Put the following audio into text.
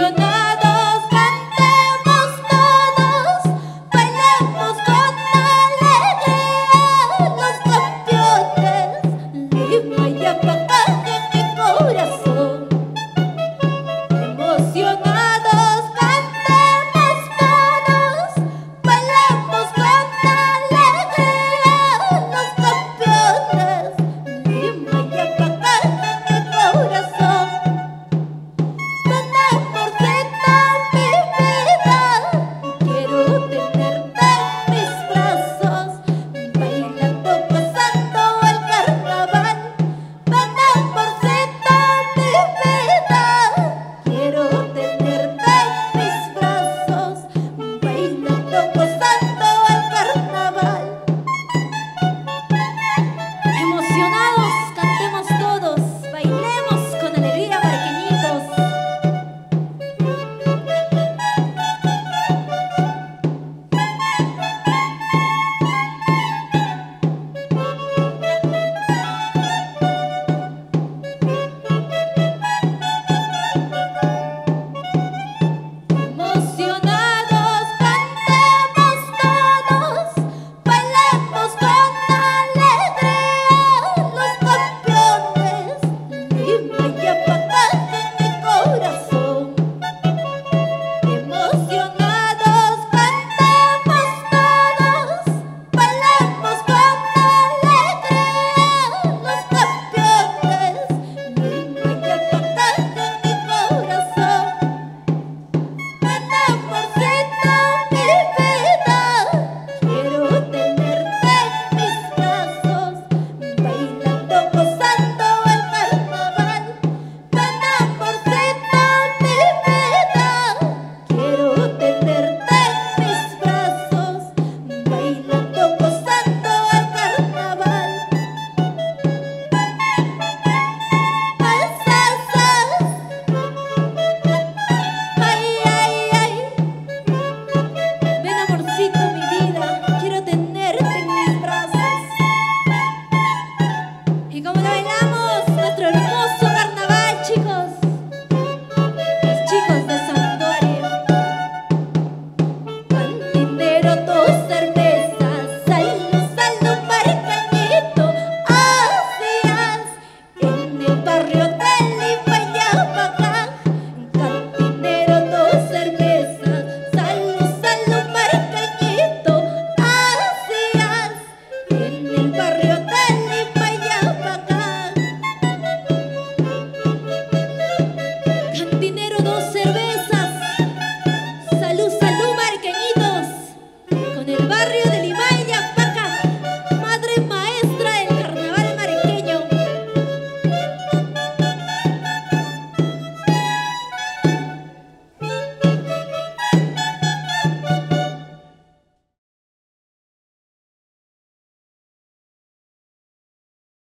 you know